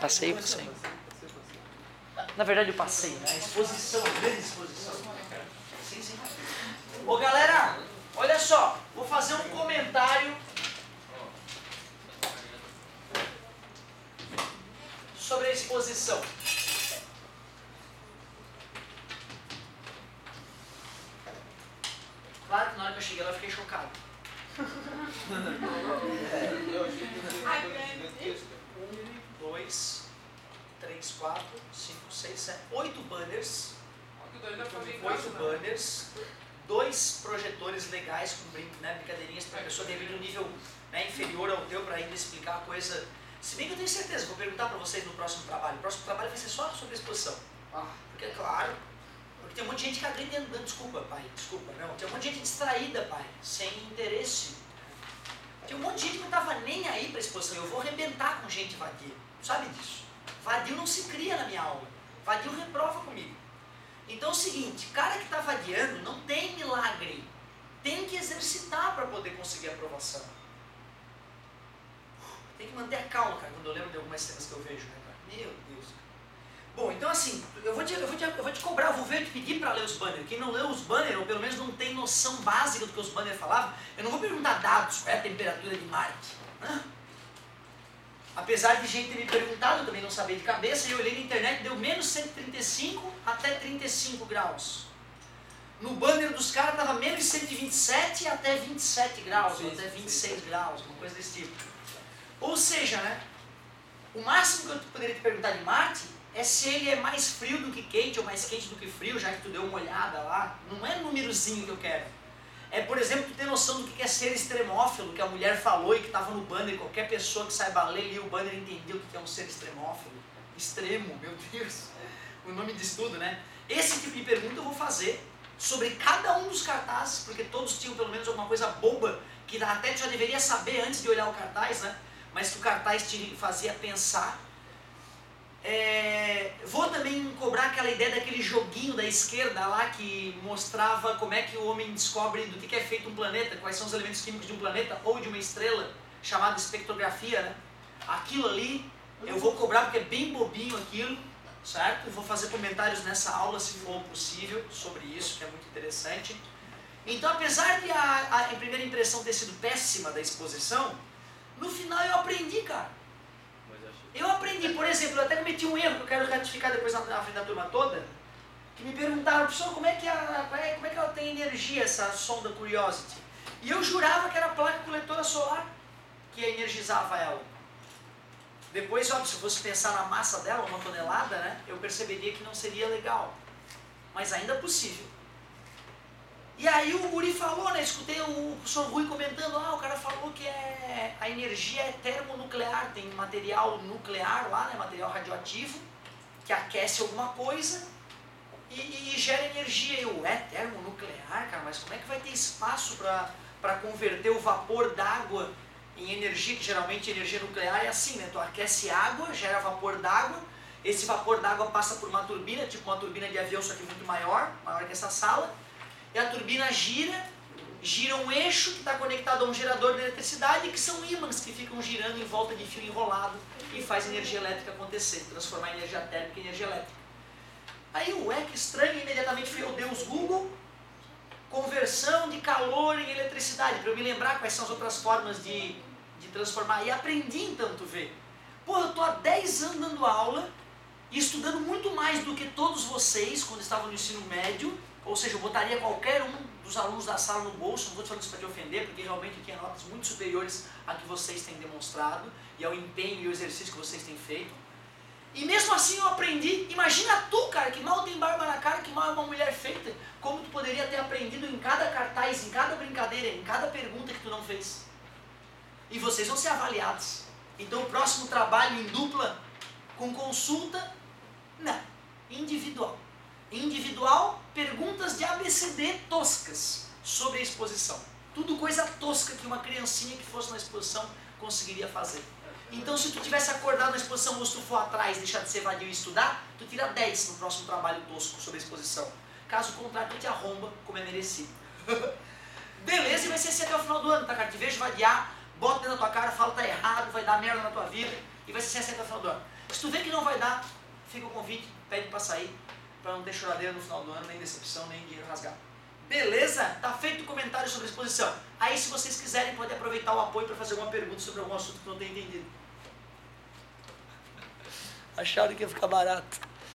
Passei, passei. Na verdade, eu passei, né? A exposição, a grande exposição. Sim. Ô, galera, olha só. Vou fazer um comentário sobre a exposição. Claro que na hora que eu cheguei lá eu fiquei chocado. 6, 7, 8 banners. Oito banners, dois projetores legais com né, brincadeirinhas para a pessoa de um nível né, inferior ao teu para ainda explicar a coisa. Se bem que eu tenho certeza, vou perguntar para vocês no próximo trabalho. O próximo trabalho vai ser só sobre exposição. Porque, é claro, porque tem um monte de gente que agride andando. Desculpa, pai, desculpa, não. Tem um monte de gente distraída, pai, sem interesse. Tem um monte de gente que não estava nem aí para exposição. Eu vou arrebentar com gente vadia. Sabe disso? Vadio não se cria na minha aula. Vadio reprova comigo. Então é o seguinte, cara que está vadiando não tem milagre. Tem que exercitar para poder conseguir aprovação. Tem que manter a calma, cara, quando eu lembro de algumas cenas que eu vejo, né, cara? Meu Deus. Bom, então assim, eu vou te, eu vou te, eu vou te cobrar, eu vou ver, te pedir para ler os banners. Quem não leu os banners, ou pelo menos não tem noção básica do que os banners falavam, eu não vou perguntar dados, qual é a temperatura de Marte. Né? Apesar de gente ter me perguntado, eu também não sabia de cabeça, eu olhei na internet, deu menos 135 até 35 graus. No banner dos caras estava menos 127 até 27 graus, ou até 26 graus, uma coisa desse tipo. Ou seja, né, o máximo que eu poderia te perguntar de Marte é se ele é mais frio do que quente ou mais quente do que frio, já que tu deu uma olhada lá. Não é númerozinho que eu quero. É, por exemplo, ter noção do que é ser extremófilo, que a mulher falou e que estava no banner, qualquer pessoa que saiba ler, lia o banner entendeu o que é um ser extremófilo. Extremo, meu Deus, o nome diz tudo, né? Esse tipo de pergunta eu vou fazer sobre cada um dos cartazes, porque todos tinham pelo menos alguma coisa boba, que até já deveria saber antes de olhar o cartaz, né? Mas que o cartaz te fazia pensar é, vou também cobrar aquela ideia daquele joguinho da esquerda lá que mostrava como é que o homem descobre do que é feito um planeta, quais são os elementos químicos de um planeta ou de uma estrela, chamada espectrografia, né? Aquilo ali eu vou cobrar porque é bem bobinho aquilo, certo? Vou fazer comentários nessa aula, se for possível, sobre isso, que é muito interessante. Então, apesar de a, a primeira impressão ter sido péssima da exposição, no final eu aprendi, cara. Eu aprendi, por exemplo, eu até cometi um erro que eu quero ratificar depois na, frente da turma toda, que me perguntaram, professor, como é que, é, como é que ela tem energia, essa sonda Curiosity? E eu jurava que era a placa coletora solar que energizava ela. Depois, óbvio, se eu fosse pensar na massa dela, uma tonelada, né, eu perceberia que não seria legal. Mas ainda é possível. E aí o Guri falou, né? Escutei o professor Rui comentando, ah, o cara a energia é termonuclear, tem material nuclear lá, né? Material radioativo, que aquece alguma coisa e, e gera energia. Eu, é termonuclear, cara, mas como é que vai ter espaço para converter o vapor d'água em energia, que geralmente energia nuclear é assim, né? Tu aquece água, gera vapor d'água, esse vapor d'água passa por uma turbina, tipo uma turbina de avião, só que muito maior, maior que essa sala, e a turbina gira, gira um eixo que está conectado a um gerador de eletricidade, que são ímãs que ficam girando em volta de fio enrolado e faz energia elétrica acontecer, transformar energia térmica em energia elétrica. Aí, ué, que estranho, imediatamente ao Deus Google, conversão de calor em eletricidade, para eu me lembrar quais são as outras formas de, de transformar. E aprendi então, tu vê. Pô, eu estou há 10 anos dando aula e estudando muito mais do que todos vocês quando estavam no ensino médio, ou seja, eu botaria qualquer um dos alunos da sala no bolso, não vou te falando isso para te ofender, porque realmente eu tinha notas muito superiores a que vocês têm demonstrado e ao empenho e ao exercício que vocês têm feito. E mesmo assim eu aprendi, imagina tu, cara, que mal tem barba na cara, que mal é uma mulher feita, como tu poderia ter aprendido em cada cartaz, em cada brincadeira, em cada pergunta que tu não fez. E vocês vão ser avaliados. Então o próximo trabalho em dupla, com consulta, não, individual. Individual, perguntas de ABCD toscas sobre a exposição. Tudo coisa tosca que uma criancinha que fosse na exposição conseguiria fazer. Então, se tu tivesse acordado na exposição ou se tu for atrás, deixar de ser vadio e estudar, tu tira 10 no próximo trabalho tosco sobre a exposição. Caso contrário, tu te arromba como é merecido. Beleza, e vai ser assim até o final do ano, tá, cara? Te vejo vadiar bota dentro da tua cara, fala que tá errado, vai dar merda na tua vida e vai ser assim até o final do ano. Se tu vê que não vai dar, fica o convite, pede para sair, para não ter choradeira no final do ano, nem decepção, nem dinheiro rasgado. Beleza? Tá feito o comentário sobre a exposição. Aí, se vocês quiserem, pode aproveitar o apoio para fazer alguma pergunta sobre algum assunto que não tem entendido. Acharam que ia ficar barato.